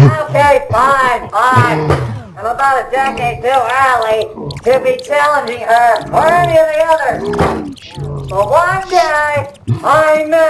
Okay, fine, fine. I'm about a decade too early to be challenging her or any of the others. But one day, I know